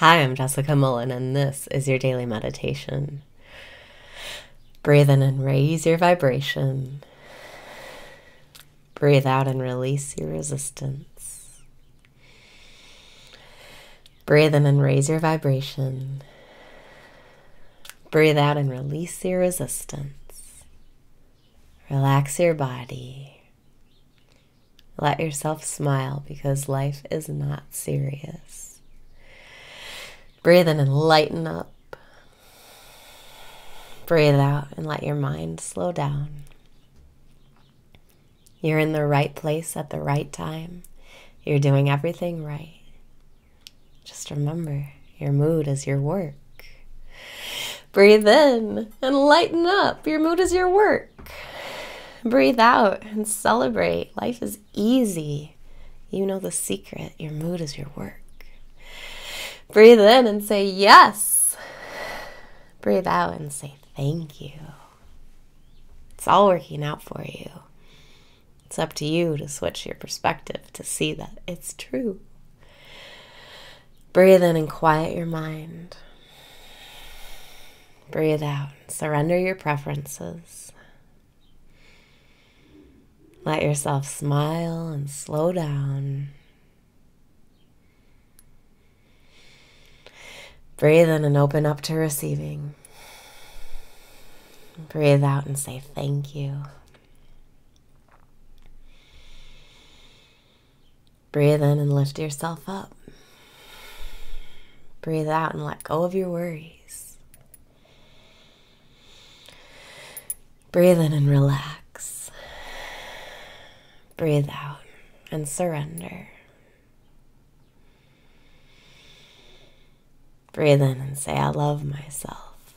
Hi, I'm Jessica Mullen, and this is your daily meditation. Breathe in and raise your vibration. Breathe out and release your resistance. Breathe in and raise your vibration. Breathe out and release your resistance. Relax your body. Let yourself smile because life is not serious. Breathe in and lighten up. Breathe out and let your mind slow down. You're in the right place at the right time. You're doing everything right. Just remember, your mood is your work. Breathe in and lighten up. Your mood is your work. Breathe out and celebrate. Life is easy. You know the secret. Your mood is your work. Breathe in and say yes. Breathe out and say thank you. It's all working out for you. It's up to you to switch your perspective to see that it's true. Breathe in and quiet your mind. Breathe out. And surrender your preferences. Let yourself smile and slow down. Breathe in and open up to receiving. Breathe out and say thank you. Breathe in and lift yourself up. Breathe out and let go of your worries. Breathe in and relax. Breathe out and surrender. Breathe in and say, I love myself.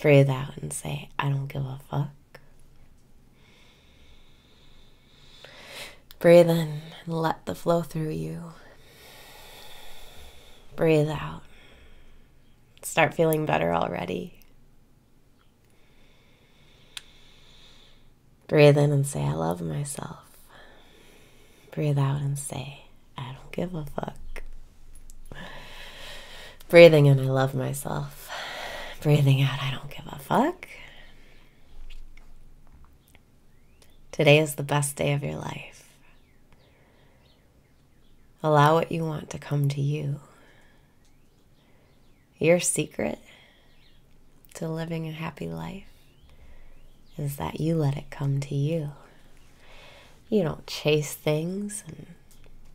Breathe out and say, I don't give a fuck. Breathe in and let the flow through you. Breathe out. Start feeling better already. Breathe in and say, I love myself. Breathe out and say, I don't give a fuck. Breathing in, I love myself. Breathing out, I don't give a fuck. Today is the best day of your life. Allow what you want to come to you. Your secret to living a happy life is that you let it come to you. You don't chase things and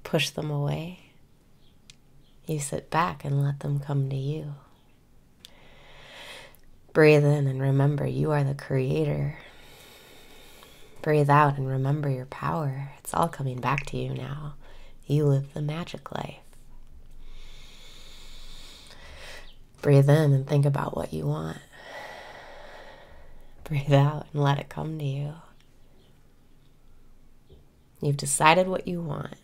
push them away. You sit back and let them come to you. Breathe in and remember you are the creator. Breathe out and remember your power. It's all coming back to you now. You live the magic life. Breathe in and think about what you want. Breathe out and let it come to you. You've decided what you want.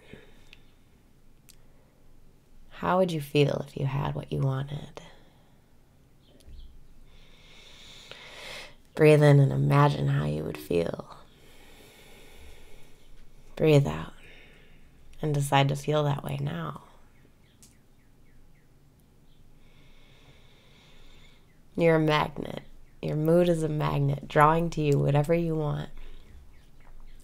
How would you feel if you had what you wanted? Breathe in and imagine how you would feel. Breathe out and decide to feel that way now. You're a magnet. Your mood is a magnet, drawing to you whatever you want.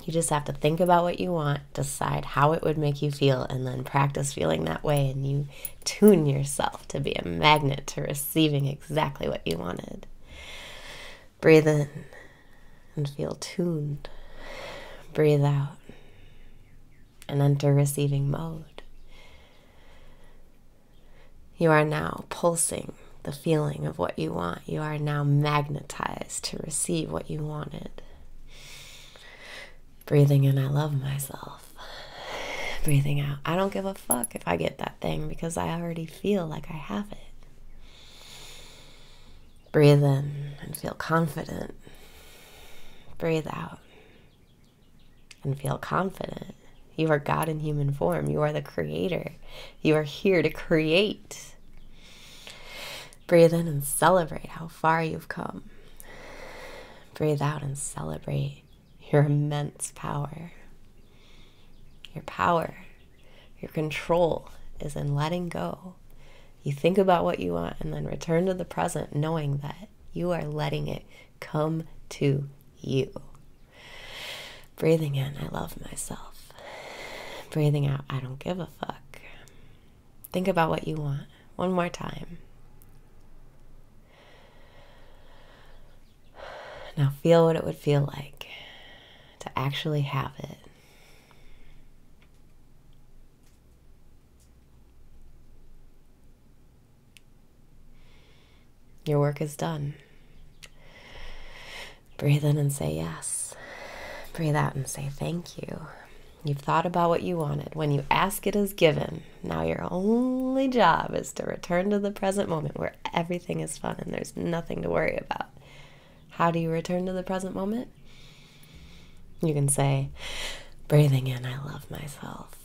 You just have to think about what you want, decide how it would make you feel, and then practice feeling that way. And you tune yourself to be a magnet to receiving exactly what you wanted. Breathe in and feel tuned. Breathe out and enter receiving mode. You are now pulsing the feeling of what you want. You are now magnetized to receive what you wanted. Breathing in, I love myself. Breathing out, I don't give a fuck if I get that thing because I already feel like I have it. Breathe in and feel confident. Breathe out and feel confident. You are God in human form. You are the creator. You are here to create. Breathe in and celebrate how far you've come. Breathe out and celebrate your immense power. Your power, your control is in letting go. You think about what you want and then return to the present, knowing that you are letting it come to you. Breathing in, I love myself. Breathing out, I don't give a fuck. Think about what you want. One more time. Now feel what it would feel like to actually have it. Your work is done. Breathe in and say yes. Breathe out and say thank you. You've thought about what you wanted. When you ask, it is given. Now, your only job is to return to the present moment where everything is fun and there's nothing to worry about. How do you return to the present moment? You can say, breathing in, I love myself.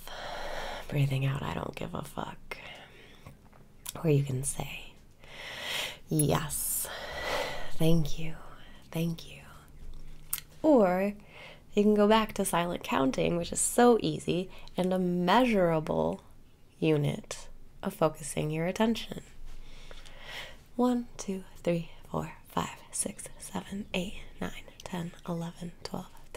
Breathing out, I don't give a fuck. Or you can say, yes, thank you, thank you. Or you can go back to silent counting, which is so easy and a measurable unit of focusing your attention. One, two, three, four, five, six, seven, eight, nine, 10, 11, 12,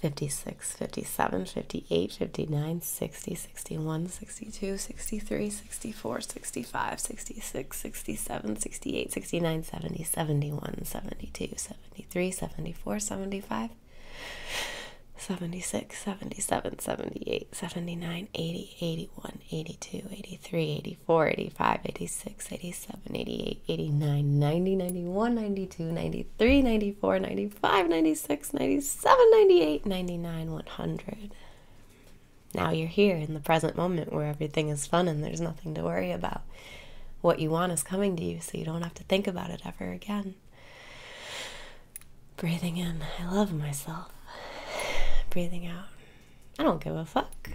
56, 57, 58, 59, 60, 61, 62, 63, 64, 65, 66, 67, 68, 69, 70, 71, 72, 73, 74, 75. 76, 77, 78, 79, 80, 81, 82, 83, 84, 85, 86, 87, 88, 89, 90, 91, 92, 93, 94, 95, 96, 97, 98, 99, 100. Now you're here in the present moment where everything is fun and there's nothing to worry about. What you want is coming to you, so you don't have to think about it ever again. Breathing in, I love myself breathing out. I don't give a fuck.